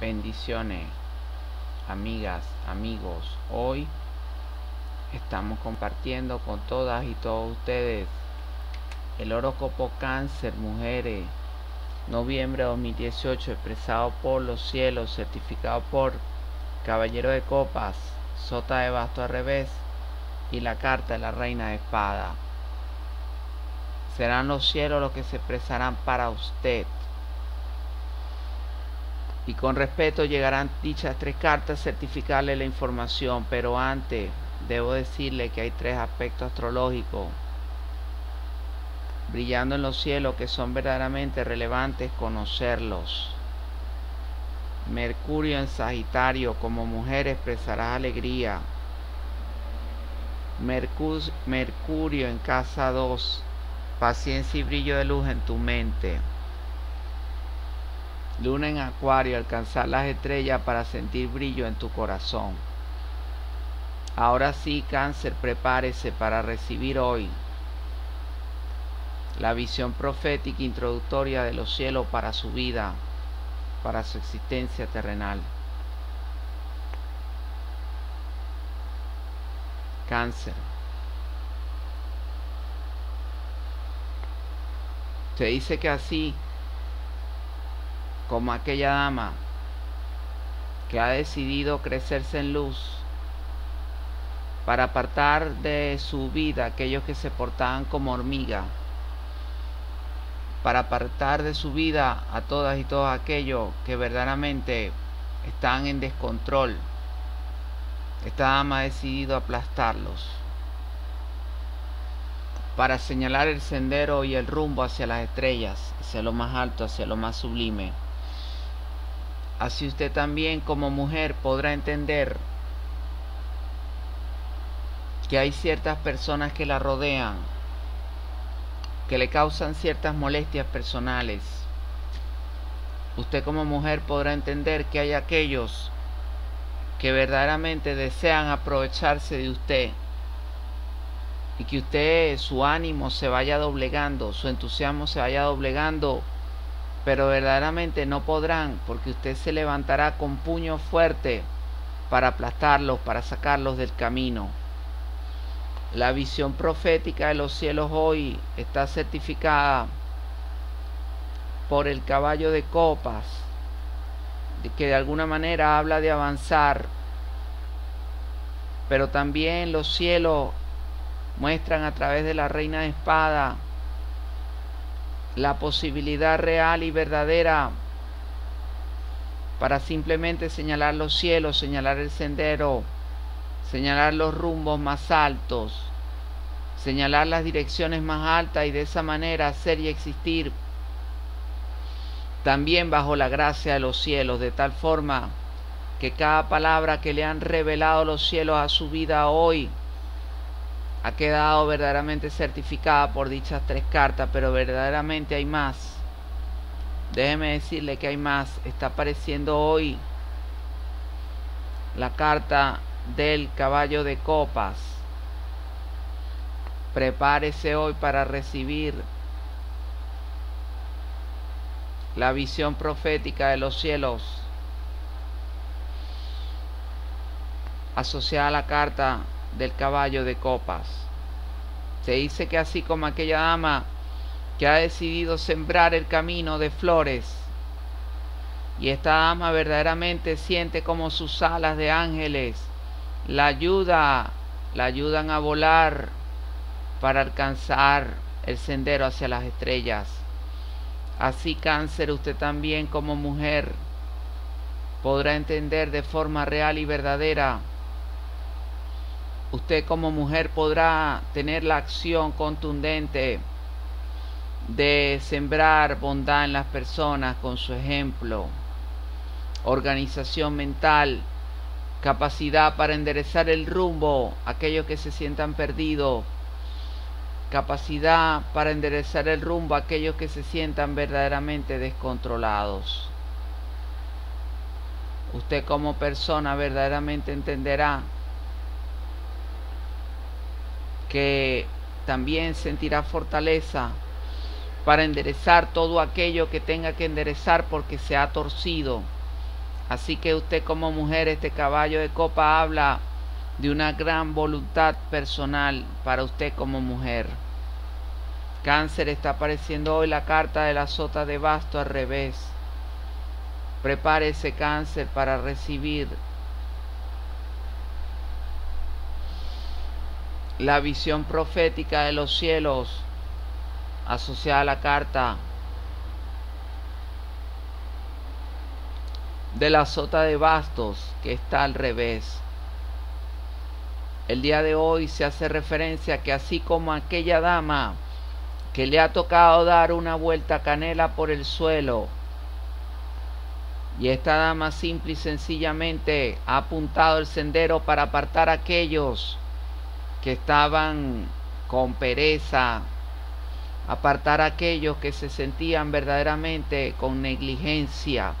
Bendiciones, amigas, amigos. Hoy estamos compartiendo con todas y todos ustedes el horóscopo cáncer, mujeres, noviembre de 2018, expresado por los cielos, certificado por Caballero de Copas, Sota de Basto al revés y la carta de la Reina de Espada. Serán los cielos los que se expresarán para usted y con respeto llegarán dichas tres cartas certificarle la información, pero antes debo decirle que hay tres aspectos astrológicos brillando en los cielos que son verdaderamente relevantes conocerlos. Mercurio en Sagitario, como mujer expresarás alegría. Mercurio en casa 2, paciencia y brillo de luz en tu mente. Luna en Acuario, alcanzar las estrellas para sentir brillo en tu corazón. Ahora sí, cáncer, prepárese para recibir hoy la visión profética introductoria de los cielos para su vida, para su existencia terrenal. Cáncer. Se dice que así como aquella dama que ha decidido crecerse en luz para apartar de su vida aquellos que se portaban como hormiga, para apartar de su vida a todas y todos aquellos que verdaderamente están en descontrol. Esta dama ha decidido aplastarlos para señalar el sendero y el rumbo hacia las estrellas, hacia lo más alto, hacia lo más sublime. Así usted también como mujer podrá entender que hay ciertas personas que la rodean, que le causan ciertas molestias personales. Usted como mujer podrá entender que hay aquellos que verdaderamente desean aprovecharse de usted y que usted su ánimo se vaya doblegando, su entusiasmo se vaya doblegando pero verdaderamente no podrán, porque usted se levantará con puño fuerte para aplastarlos, para sacarlos del camino. La visión profética de los cielos hoy está certificada por el caballo de copas, que de alguna manera habla de avanzar, pero también los cielos muestran a través de la reina de espada la posibilidad real y verdadera para simplemente señalar los cielos, señalar el sendero, señalar los rumbos más altos, señalar las direcciones más altas y de esa manera ser y existir también bajo la gracia de los cielos, de tal forma que cada palabra que le han revelado los cielos a su vida hoy, ha quedado verdaderamente certificada por dichas tres cartas, pero verdaderamente hay más. Déjeme decirle que hay más. Está apareciendo hoy la carta del caballo de copas. Prepárese hoy para recibir la visión profética de los cielos asociada a la carta del caballo de copas. Se dice que así como aquella dama que ha decidido sembrar el camino de flores, y esta dama verdaderamente siente como sus alas de ángeles la ayuda, la ayudan a volar para alcanzar el sendero hacia las estrellas. Así cáncer, usted también como mujer podrá entender de forma real y verdadera usted como mujer podrá tener la acción contundente de sembrar bondad en las personas con su ejemplo, organización mental, capacidad para enderezar el rumbo a aquellos que se sientan perdidos, capacidad para enderezar el rumbo a aquellos que se sientan verdaderamente descontrolados. Usted como persona verdaderamente entenderá que también sentirá fortaleza para enderezar todo aquello que tenga que enderezar porque se ha torcido. Así que usted como mujer, este caballo de copa habla de una gran voluntad personal para usted como mujer. Cáncer está apareciendo hoy la carta de la sota de basto al revés. Prepárese cáncer para recibir la visión profética de los cielos asociada a la carta de la sota de bastos que está al revés. El día de hoy se hace referencia que así como aquella dama que le ha tocado dar una vuelta canela por el suelo, y esta dama simple y sencillamente ha apuntado el sendero para apartar a aquellos que estaban con pereza, apartar a aquellos que se sentían verdaderamente con negligencia.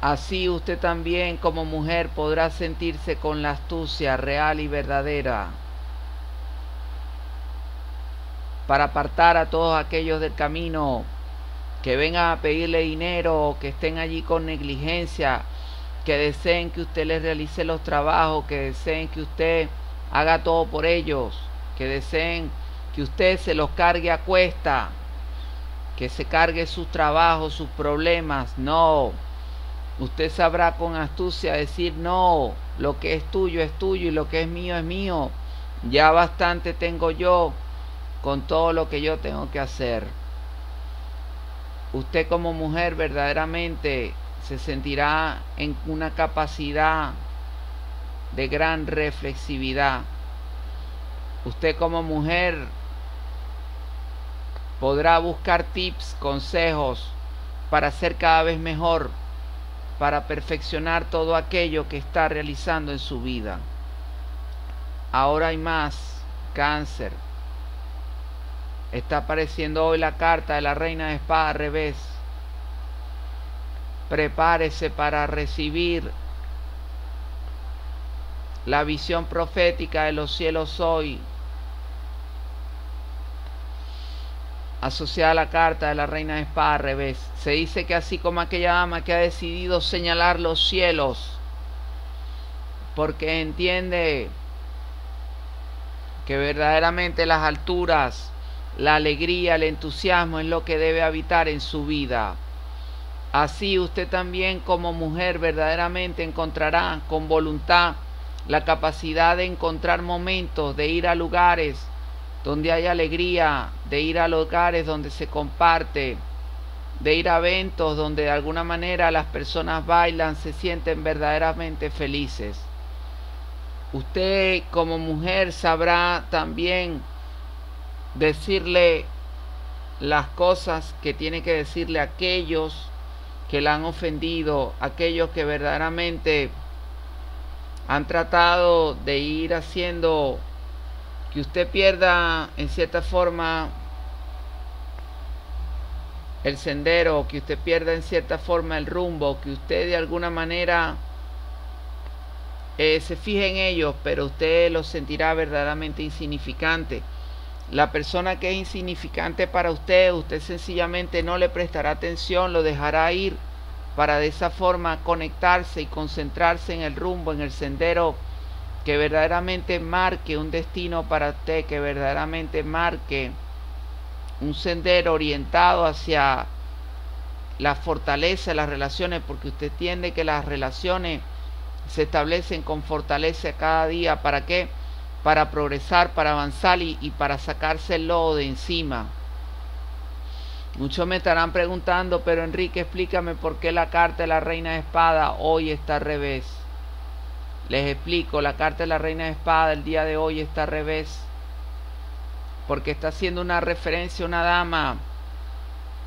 Así usted también como mujer podrá sentirse con la astucia real y verdadera para apartar a todos aquellos del camino que vengan a pedirle dinero, que estén allí con negligencia, que deseen que usted les realice los trabajos, que deseen que usted haga todo por ellos, que deseen que usted se los cargue a cuesta, que se cargue sus trabajos, sus problemas. No, usted sabrá con astucia decir no, lo que es tuyo es tuyo y lo que es mío es mío. Ya bastante tengo yo con todo lo que yo tengo que hacer. Usted como mujer verdaderamente se sentirá en una capacidad de gran reflexividad. Usted como mujer podrá buscar tips, consejos para ser cada vez mejor, para perfeccionar todo aquello que está realizando en su vida. Ahora hay más cáncer. Está apareciendo hoy la carta de la reina de espada al revés prepárese para recibir la visión profética de los cielos hoy, asociada a la carta de la reina de espada al revés. Se dice que así como aquella dama que ha decidido señalar los cielos, porque entiende que verdaderamente las alturas, la alegría, el entusiasmo es lo que debe habitar en su vida. Así usted también como mujer verdaderamente encontrará con voluntad la capacidad de encontrar momentos, de ir a lugares donde hay alegría, de ir a lugares donde se comparte, de ir a eventos donde de alguna manera las personas bailan, se sienten verdaderamente felices. Usted como mujer sabrá también decirle las cosas que tiene que decirle a aquellos que la han ofendido, aquellos que verdaderamente han tratado de ir haciendo que usted pierda en cierta forma el sendero, que usted pierda en cierta forma el rumbo, que usted de alguna manera eh, se fije en ellos, pero usted los sentirá verdaderamente insignificante. La persona que es insignificante para usted, usted sencillamente no le prestará atención, lo dejará ir para de esa forma conectarse y concentrarse en el rumbo, en el sendero que verdaderamente marque un destino para usted, que verdaderamente marque un sendero orientado hacia la fortaleza de las relaciones, porque usted entiende que las relaciones se establecen con fortaleza cada día. ¿Para qué? para progresar, para avanzar y, para sacarse el lodo de encima. Muchos me estarán preguntando, pero Enrique, explícame por qué la carta de la reina de espada hoy está al revés. Les explico, la carta de la reina de espada el día de hoy está al revés. Porque está haciendo una referencia a una dama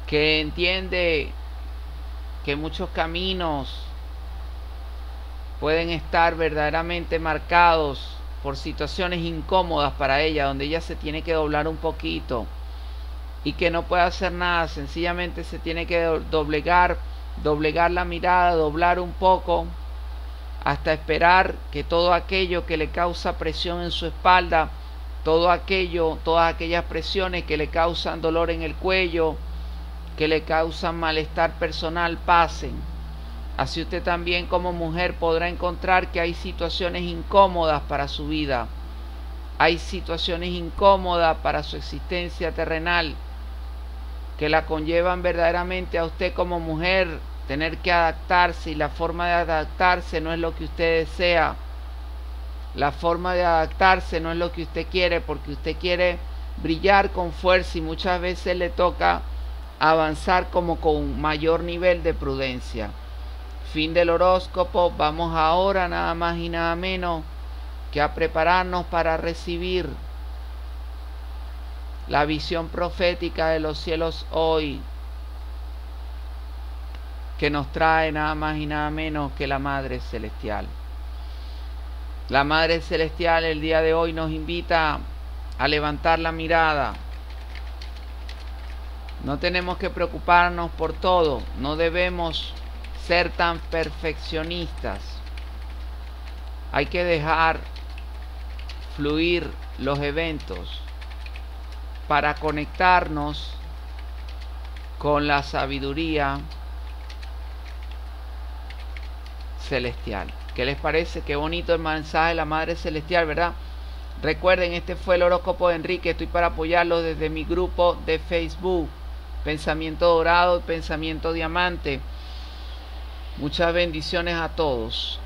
que entiende que muchos caminos pueden estar verdaderamente marcados por situaciones incómodas para ella, donde ella se tiene que doblar un poquito y que no puede hacer nada, sencillamente se tiene que doblegar, doblegar la mirada, doblar un poco, hasta esperar que todo aquello que le causa presión en su espalda, todo aquello, todas aquellas presiones que le causan dolor en el cuello, que le causan malestar personal pasen. Así usted también como mujer podrá encontrar que hay situaciones incómodas para su vida. Hay situaciones incómodas para su existencia terrenal que la conllevan verdaderamente a usted como mujer tener que adaptarse y la forma de adaptarse no es lo que usted desea. La forma de adaptarse no es lo que usted quiere porque usted quiere brillar con fuerza y muchas veces le toca avanzar como con mayor nivel de prudencia. Fin del horóscopo, vamos ahora nada más y nada menos que a prepararnos para recibir la visión profética de los cielos hoy, que nos trae nada más y nada menos que la Madre Celestial. La Madre Celestial el día de hoy nos invita a levantar la mirada. No tenemos que preocuparnos por todo, no debemos ser tan perfeccionistas. Hay que dejar fluir los eventos para conectarnos con la sabiduría celestial. ¿Qué les parece? Qué bonito el mensaje de la Madre Celestial, ¿verdad? Recuerden, este fue el horóscopo de Enrique. Estoy para apoyarlo desde mi grupo de Facebook. Pensamiento Dorado, Pensamiento Diamante. Muchas bendiciones a todos.